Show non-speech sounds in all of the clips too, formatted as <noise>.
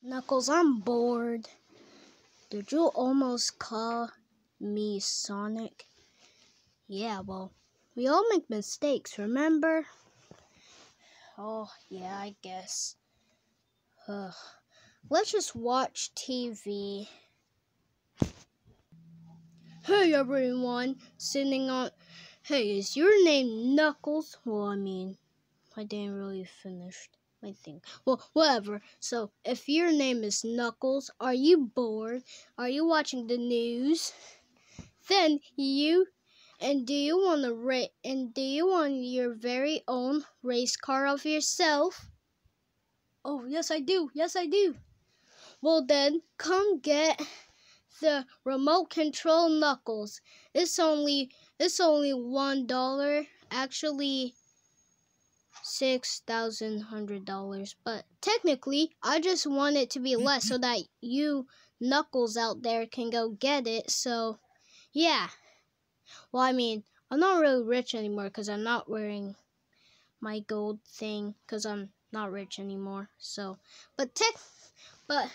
Knuckles, I'm bored. Did you almost call me Sonic? Yeah, well, we all make mistakes, remember? Oh, yeah, I guess. Ugh. Let's just watch TV. Hey everyone, sitting on. Hey, is your name Knuckles? Well, I mean, I didn't really finish my thing. Well, whatever. So, if your name is Knuckles, are you bored? Are you watching the news? Then you and do you want to ra- and do you want your very own race car of yourself? Oh, yes I do. Yes I do. Well then, come get the remote control knuckles. It's only it's only one dollar. Actually six thousand hundred dollars. But technically I just want it to be less so that you knuckles out there can go get it. So yeah. Well I mean I'm not really rich anymore because I'm not wearing my gold thing because I'm not rich anymore. So but tech but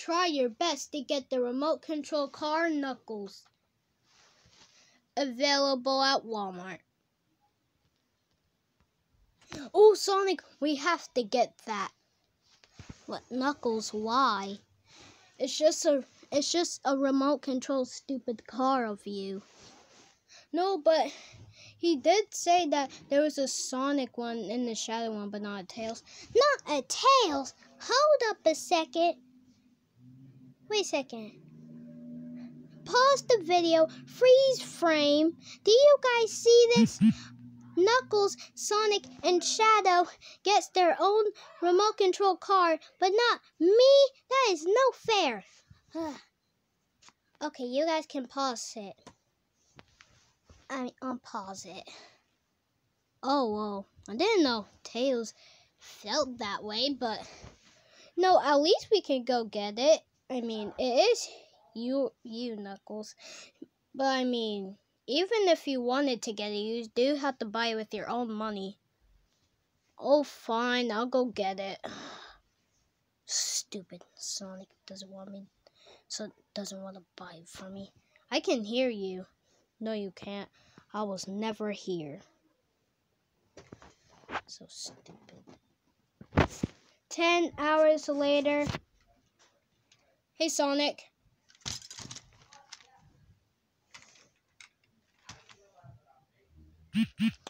Try your best to get the remote control car Knuckles. Available at Walmart. Oh, Sonic, we have to get that. What Knuckles? Why? It's just a it's just a remote control stupid car of you. No, but he did say that there was a Sonic one in the Shadow one, but not a Tails. Not a Tails. Hold up a second. Wait a second. Pause the video. Freeze frame. Do you guys see this? <laughs> Knuckles, Sonic, and Shadow gets their own remote control car, but not me? That is no fair. <sighs> okay, you guys can pause it. I mean, unpause it. Oh, whoa. I didn't know Tails felt that way, but no, at least we can go get it. I mean, it is you, you Knuckles. But I mean, even if you wanted to get it, you do have to buy it with your own money. Oh, fine, I'll go get it. Stupid Sonic doesn't want me, so doesn't want to buy it for me. I can hear you. No, you can't. I was never here. So stupid. Ten hours later. Hey, Sonic.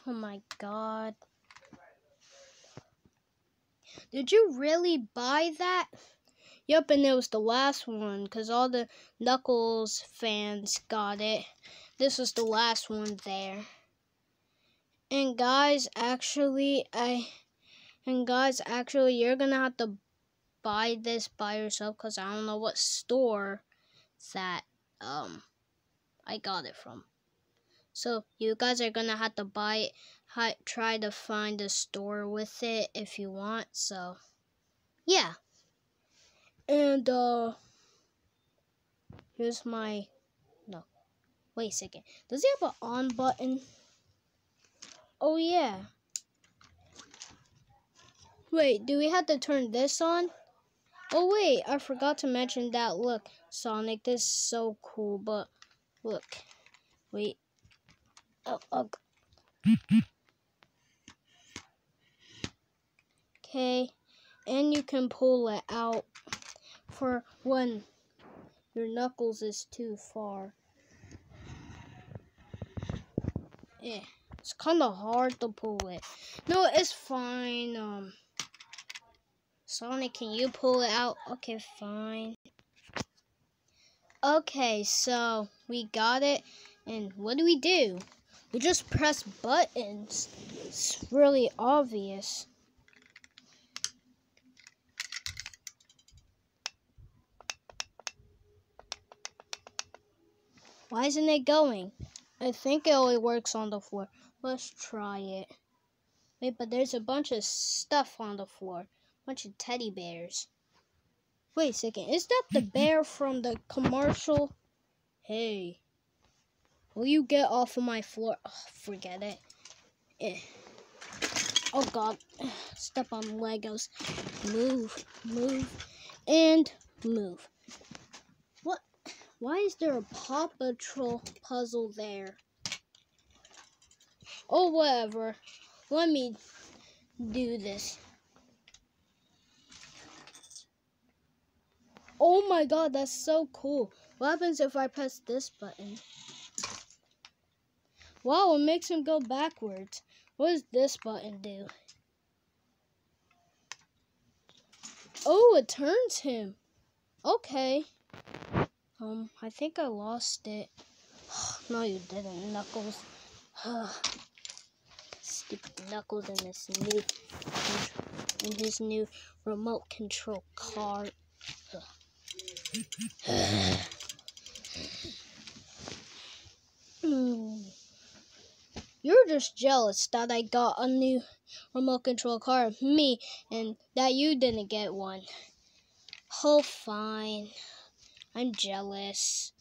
Oh my god. Did you really buy that? Yep, and it was the last one because all the Knuckles fans got it. This was the last one there. And guys, actually, I. And guys, actually, you're gonna have to buy this by yourself because I don't know what store that um I got it from. So you guys are gonna have to buy it. try to find a store with it if you want. So yeah. And uh here's my no. Wait a second. Does he have an on button? Oh yeah. Wait, do we have to turn this on? Oh wait, I forgot to mention that. Look, Sonic, this is so cool, but look. Wait. Oh, oh. Okay, and you can pull it out for when your knuckles is too far. Yeah, it's kind of hard to pull it. No, it's fine. Um. Sonic, can you pull it out? Okay, fine. Okay, so we got it. And what do we do? We just press buttons. It's really obvious. Why isn't it going? I think it only works on the floor. Let's try it. Wait, but there's a bunch of stuff on the floor A bunch of teddy bears. Wait a second, is that the <laughs> bear from the commercial? Hey, will you get off of my floor? Oh, forget it. Eh. Oh god, step on Legos. Move, move. and move. What? Why is there a Paw Patrol puzzle there? Oh, whatever. Let me do this. Oh my god, that's so cool. What happens if I press this button? Wow, it makes him go backwards. What does this button do? Oh, it turns him. Okay. Um, I think I lost it. <sighs> no, you didn't, Knuckles. <sighs> Stupid Knuckles in this new, in his new remote control car. <sighs> You're just jealous that I got a new remote control car me and that you didn't get one. Oh, fine. I'm jealous.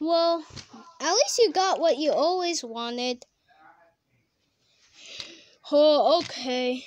Well, at least you got what you always wanted. Oh, okay.